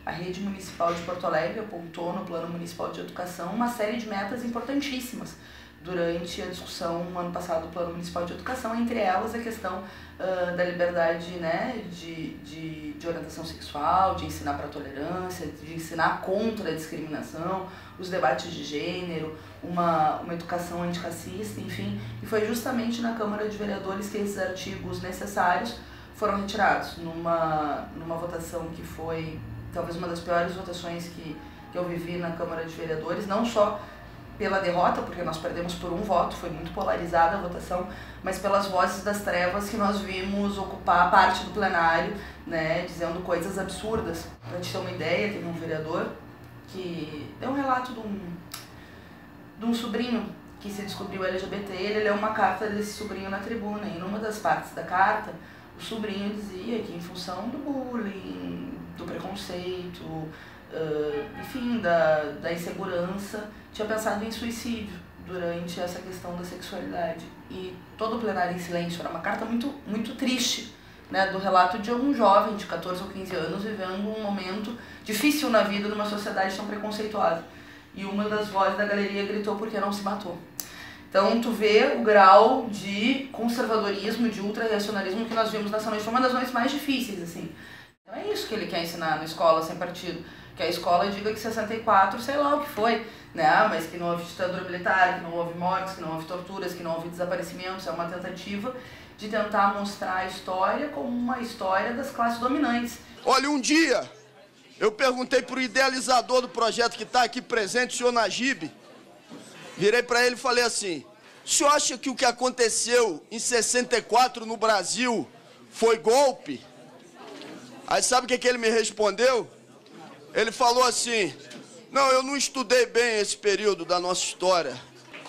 A rede municipal de Porto Alegre apontou no Plano Municipal de Educação uma série de metas importantíssimas durante a discussão no ano passado do Plano Municipal de Educação, entre elas a questão uh, da liberdade né, de, de, de orientação sexual, de ensinar para a tolerância, de ensinar contra a discriminação, os debates de gênero, uma, uma educação antirracista, enfim. E foi justamente na Câmara de Vereadores que esses artigos necessários foram retirados, numa, numa votação que foi talvez uma das piores votações que, que eu vivi na Câmara de Vereadores, não só pela derrota, porque nós perdemos por um voto, foi muito polarizada a votação, mas pelas vozes das trevas que nós vimos ocupar parte do plenário, né, dizendo coisas absurdas. Para te ter uma ideia, tem um vereador que deu um relato de um, de um sobrinho que se descobriu LGBT, ele leu uma carta desse sobrinho na tribuna, e numa das partes da carta, o sobrinho dizia que em função do bullying, do preconceito, uh, enfim, da, da insegurança, tinha pensado em suicídio durante essa questão da sexualidade. E todo o plenário em silêncio, era uma carta muito, muito triste, né, do relato de um jovem de 14 ou 15 anos vivendo um momento difícil na vida numa sociedade tão preconceituosa. E uma das vozes da galeria gritou porque não se matou. Então, tu vê o grau de conservadorismo, de ultra-reacionarismo que nós vimos nessa noite. Foi uma das noites mais difíceis, assim. Então, é isso que ele quer ensinar na escola sem partido. Que a escola diga que 64, sei lá o que foi, né? Mas que não houve ditadura militar, que não houve mortes, que não houve torturas, que não houve desaparecimentos. É uma tentativa de tentar mostrar a história como uma história das classes dominantes. Olha, um dia eu perguntei para o idealizador do projeto que está aqui presente, o senhor Najib, virei para ele e falei assim, o senhor acha que o que aconteceu em 64 no Brasil foi golpe? Aí sabe o que, que ele me respondeu? Ele falou assim, não, eu não estudei bem esse período da nossa história.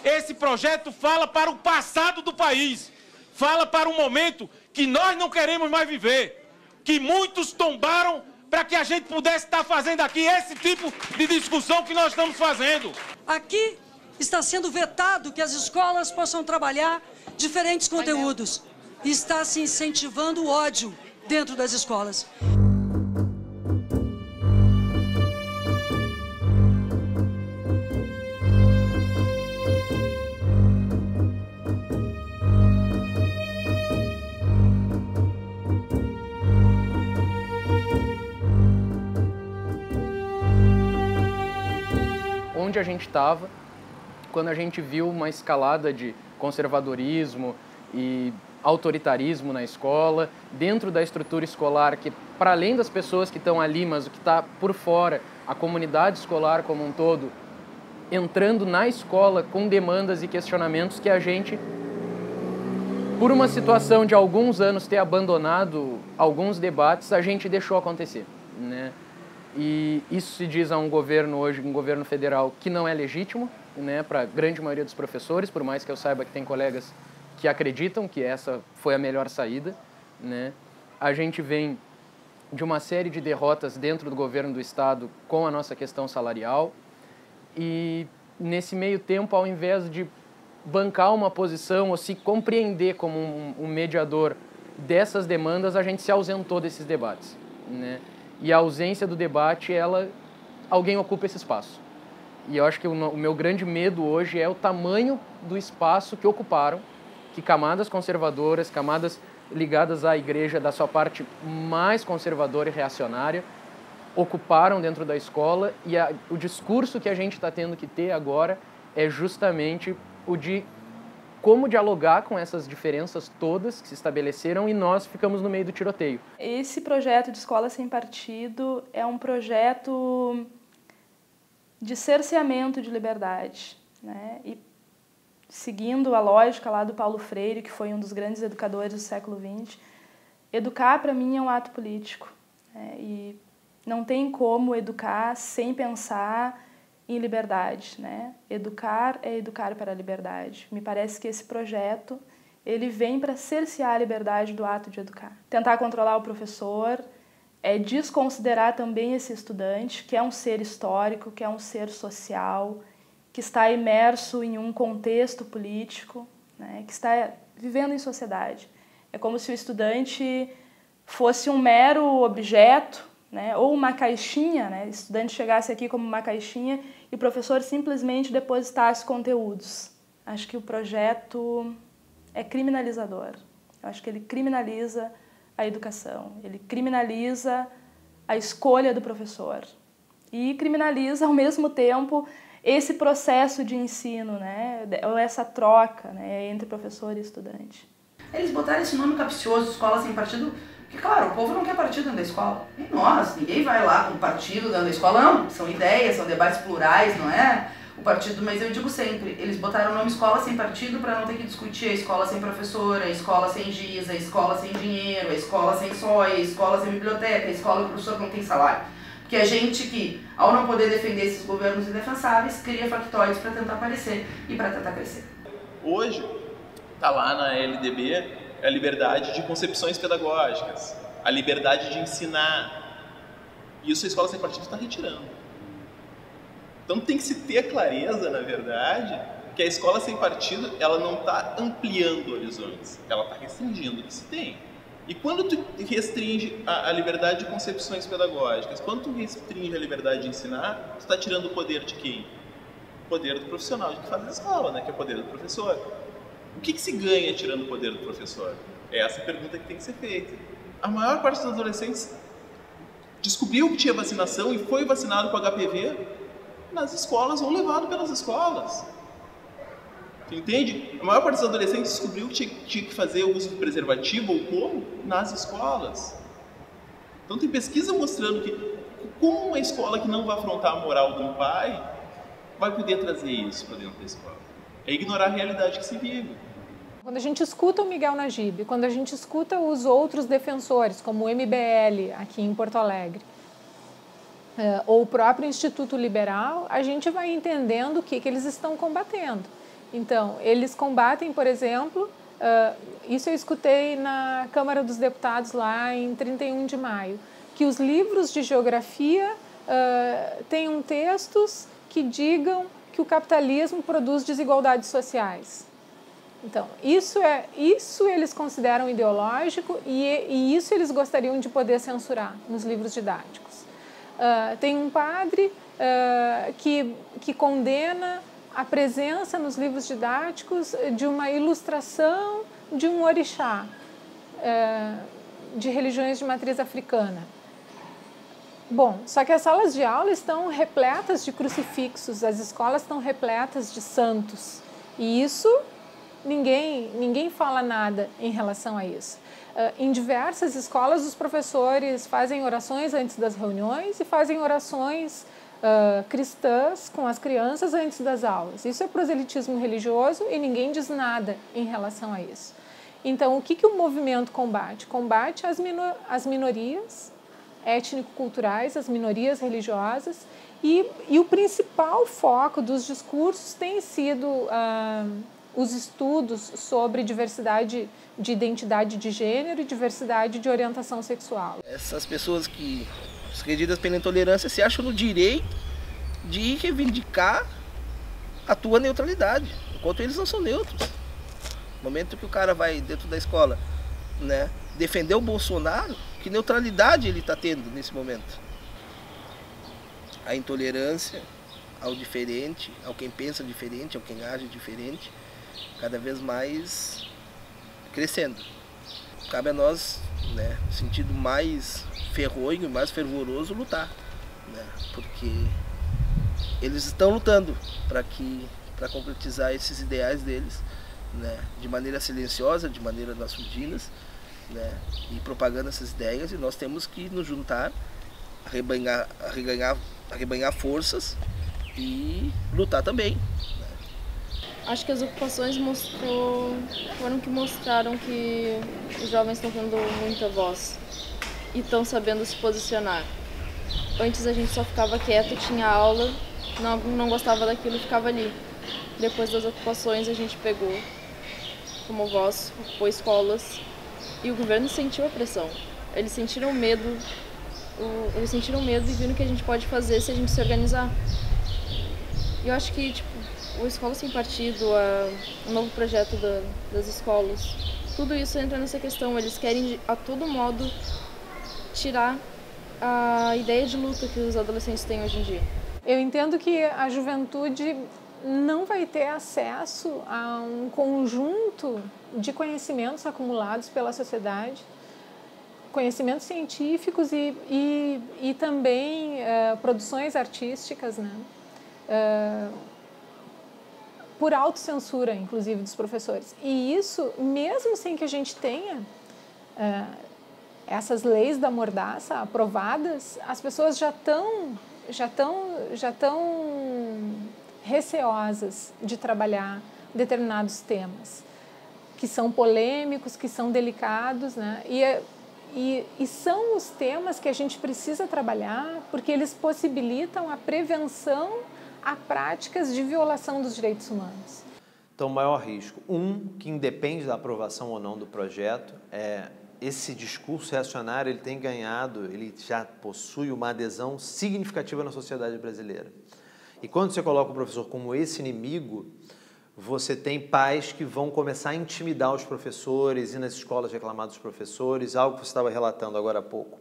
Esse projeto fala para o passado do país, fala para um momento que nós não queremos mais viver, que muitos tombaram para que a gente pudesse estar fazendo aqui esse tipo de discussão que nós estamos fazendo. Aqui está sendo vetado que as escolas possam trabalhar diferentes conteúdos. Está se incentivando o ódio dentro das escolas. Onde a gente estava quando a gente viu uma escalada de conservadorismo e autoritarismo na escola, dentro da estrutura escolar, que para além das pessoas que estão ali, mas o que está por fora, a comunidade escolar como um todo, entrando na escola com demandas e questionamentos que a gente, por uma situação de alguns anos ter abandonado alguns debates, a gente deixou acontecer, né? E isso se diz a um governo hoje, um governo federal que não é legítimo, né, para a grande maioria dos professores, por mais que eu saiba que tem colegas que acreditam que essa foi a melhor saída, né? A gente vem de uma série de derrotas dentro do governo do estado com a nossa questão salarial e nesse meio tempo, ao invés de bancar uma posição ou se compreender como um, um mediador dessas demandas, a gente se ausentou desses debates, né? E a ausência do debate, ela alguém ocupa esse espaço. E eu acho que o, o meu grande medo hoje é o tamanho do espaço que ocuparam, que camadas conservadoras, camadas ligadas à igreja da sua parte mais conservadora e reacionária, ocuparam dentro da escola e a, o discurso que a gente está tendo que ter agora é justamente o de como dialogar com essas diferenças todas que se estabeleceram e nós ficamos no meio do tiroteio. Esse projeto de Escola Sem Partido é um projeto de cerceamento de liberdade. Né? E seguindo a lógica lá do Paulo Freire, que foi um dos grandes educadores do século XX, educar para mim é um ato político. Né? E não tem como educar sem pensar em liberdade, né? Educar é educar para a liberdade. Me parece que esse projeto ele vem para cercear a liberdade do ato de educar. Tentar controlar o professor é desconsiderar também esse estudante, que é um ser histórico, que é um ser social, que está imerso em um contexto político, né? que está vivendo em sociedade. É como se o estudante fosse um mero objeto, né? ou uma caixinha, né? o estudante chegasse aqui como uma caixinha e o professor simplesmente depositasse conteúdos. Acho que o projeto é criminalizador. Eu acho que ele criminaliza a educação, ele criminaliza a escolha do professor e criminaliza ao mesmo tempo esse processo de ensino, né, ou essa troca, né, entre professor e estudante. Eles botaram esse nome capcioso, escola sem partido, porque, claro, o povo não quer partido dentro da escola. E nós, ninguém vai lá com partido dentro da escola, não. São ideias, são debates plurais, não é? O partido, mas eu digo sempre, eles botaram o nome escola sem partido para não ter que discutir a escola sem professora, a escola sem giz, a escola sem dinheiro, a escola sem sóia, a escola sem biblioteca, a escola que o professor não tem salário. Porque a gente que, ao não poder defender esses governos indefensáveis, cria factóides para tentar aparecer e para tentar crescer. Hoje, está lá na LDB a liberdade de concepções pedagógicas, a liberdade de ensinar. E isso a escola sem partido está retirando. Então tem que se ter clareza, na verdade, que a escola sem partido ela não está ampliando horizontes, ela está restringindo o que se tem. E quando tu restringe a, a, liberdade de concepções pedagógicas, quando tu restringe a liberdade de ensinar, tu está tirando o poder de quem? poder do profissional de que faz a escola, né? que é o poder do professor. O que, que se ganha tirando o poder do professor? É essa pergunta que tem que ser feita. A maior parte dos adolescentes descobriu que tinha vacinação e foi vacinado com HPV nas escolas ou levado pelas escolas. Você entende? A maior parte dos adolescentes descobriu que tinha, tinha que fazer o uso do preservativo ou como nas escolas. Então tem pesquisa mostrando que como uma escola que não vai afrontar a moral do pai vai poder trazer isso para dentro da escola? É ignorar a realidade que se vive. Quando a gente escuta o Miguel Najib, quando a gente escuta os outros defensores, como o MBL aqui em Porto Alegre, eh, ou o próprio Instituto Liberal, a gente vai entendendo o que, que eles estão combatendo. Então, eles combatem, por exemplo, uh, isso eu escutei na Câmara dos Deputados lá em 31 de maio, que os livros de geografia uh, tenham textos que digam que o capitalismo produz desigualdades sociais. Então, isso é isso eles consideram ideológico e, e isso eles gostariam de poder censurar nos livros didáticos. Uh, tem um padre uh, que, que condena a presença nos livros didáticos de uma ilustração de um orixá é, de religiões de matriz africana. Bom, só que as salas de aula estão repletas de crucifixos, as escolas estão repletas de santos. E isso ninguém, ninguém fala nada em relação a isso. Uh, em diversas escolas, os professores fazem orações antes das reuniões e fazem orações uh, cristãs com as crianças antes das aulas. Isso é proselitismo religioso e ninguém diz nada em relação a isso. Então, o que, que o movimento combate? Combate as, as minorias étnico-culturais, as minorias religiosas, e, e, o principal foco dos discursos tem sido uh, os estudos sobre diversidade de identidade de gênero e diversidade de orientação sexual. Essas pessoas que agredidas pela intolerância se acham no direito de reivindicar a tua neutralidade, enquanto eles não são neutros. No momento que o cara vai dentro da escola, né, defender o Bolsonaro, que neutralidade ele está tendo nesse momento? A intolerância ao diferente, ao quem pensa diferente, ao quem age diferente, cada vez mais crescendo. Cabe a nós, né, no sentido mais ferronho, mais fervoroso, lutar. Né? Porque eles estão lutando para que para concretizar esses ideais deles, né? de maneira silenciosa, de maneira nas surdinas, né? e propagando essas ideias, e nós temos que nos juntar, arrebanhar, arreganhar, arrebanhar forças e lutar também. Acho que as ocupações mostrou, foram que mostraram que os jovens estão tendo muita voz e estão sabendo se posicionar. Antes a gente só ficava quieto, tinha aula, não, não gostava daquilo ficava ali. Depois das ocupações a gente pegou como voz, ocupou escolas e o governo sentiu a pressão. Eles sentiram medo, eles sentiram medo e viram o que a gente pode fazer se a gente se organizar. E eu acho que tipo, o Escola Sem Partido, a, o novo projeto da, das escolas, tudo isso entra nessa questão. Eles querem a todo modo tirar a ideia de luta que os adolescentes têm hoje em dia. Eu entendo que a juventude não vai ter acesso a um conjunto de conhecimentos acumulados pela sociedade, conhecimentos científicos e, e, e também uh, produções artísticas, né? Uh, por autocensura, inclusive, dos professores. E isso, mesmo sem que a gente tenha uh, essas leis da mordaça aprovadas, as pessoas já estão já estão já estão receosas de trabalhar determinados temas que são polêmicos, que são delicados, né? E, e, e são os temas que a gente precisa trabalhar porque eles possibilitam a prevenção a práticas de violação dos direitos humanos. Então, maior risco, um, que independe da aprovação ou não do projeto, é esse discurso reacionário ele tem ganhado, ele já possui uma adesão significativa na sociedade brasileira. E quando você coloca o professor como esse inimigo, você tem pais que vão começar a intimidar os professores e nas escolas reclamar dos professores, algo que você estava relatando agora há pouco.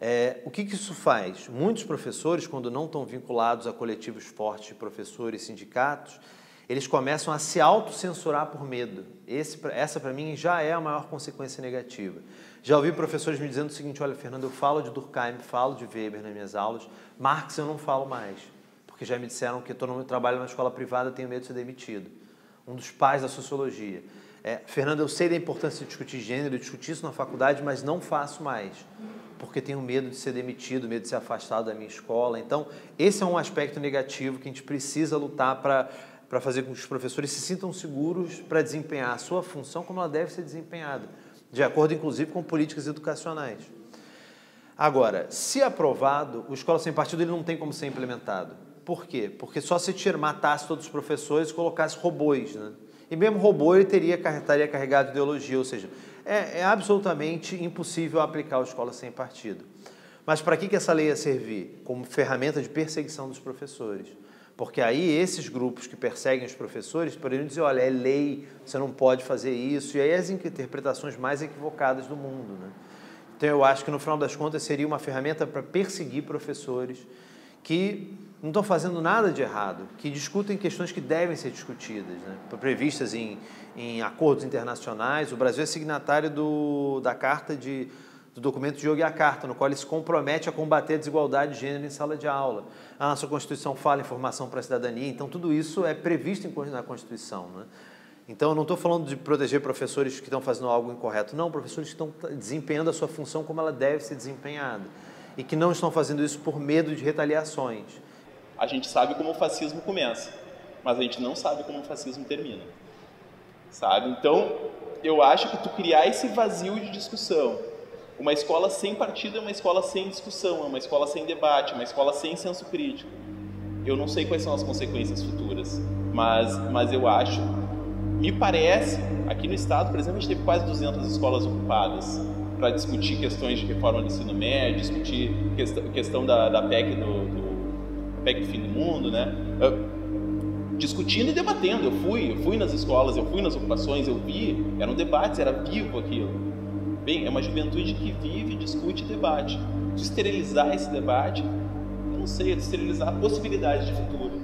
É, o que, que isso faz? Muitos professores, quando não estão vinculados a coletivos fortes de professores e sindicatos, eles começam a se autocensurar por medo. Esse, essa, para mim, já é a maior consequência negativa. Já ouvi professores me dizendo o seguinte: olha, Fernando, eu falo de Durkheim, falo de Weber nas minhas aulas, Marx eu não falo mais, porque já me disseram que eu no trabalho numa escola privada tenho medo de ser demitido. Um dos pais da sociologia. É, Fernando, eu sei da importância de discutir gênero, discutir isso na faculdade, mas não faço mais, porque tenho medo de ser demitido, medo de ser afastado da minha escola. Então, esse é um aspecto negativo que a gente precisa lutar para para fazer com que os professores se sintam seguros para desempenhar a sua função como ela deve ser desempenhada, de acordo inclusive com políticas educacionais. Agora, se aprovado, o Escola Sem Partido ele não tem como ser implementado. Por quê? Porque só se tira, matasse todos os professores e colocasse robôs. Né? E mesmo robô ele teria, estaria carregado de ideologia, ou seja, é, é absolutamente impossível aplicar o Escola Sem Partido. Mas para que, que essa lei ia servir? Como ferramenta de perseguição dos professores. Porque aí esses grupos que perseguem os professores poderiam dizer, olha, é lei, você não pode fazer isso, e aí as interpretações mais equivocadas do mundo. Né? Então eu acho que no final das contas seria uma ferramenta para perseguir professores que não estão fazendo nada de errado, que discutem questões que devem ser discutidas, né? previstas em, em acordos internacionais. O Brasil é signatário do, da Carta de do documento de Yogyakarta, no qual ele se compromete a combater a desigualdade de gênero em sala de aula. A nossa Constituição fala em formação para a cidadania, então tudo isso é previsto na Constituição. Né? Então, eu não estou falando de proteger professores que estão fazendo algo incorreto, não, professores que estão desempenhando a sua função como ela deve ser desempenhada e que não estão fazendo isso por medo de retaliações. A gente sabe como o fascismo começa, mas a gente não sabe como o fascismo termina. Sabe? Então, eu acho que tu criar esse vazio de discussão, uma escola sem partido é uma escola sem discussão, é uma escola sem debate, é uma escola sem senso crítico. Eu não sei quais são as consequências futuras, mas, mas eu acho, me parece, aqui no estado, por exemplo, a gente teve quase 200 escolas ocupadas para discutir questões de reforma do ensino médio, discutir questão, questão da, da PEC do, do PEC do fim do mundo, né? discutindo e debatendo. Eu fui, eu fui nas escolas, eu fui nas ocupações, eu vi, eram debates, era vivo aquilo. Bem, é uma juventude que vive, discute e debate. De esterilizar esse debate, não sei, de esterilizar a possibilidade de futuro.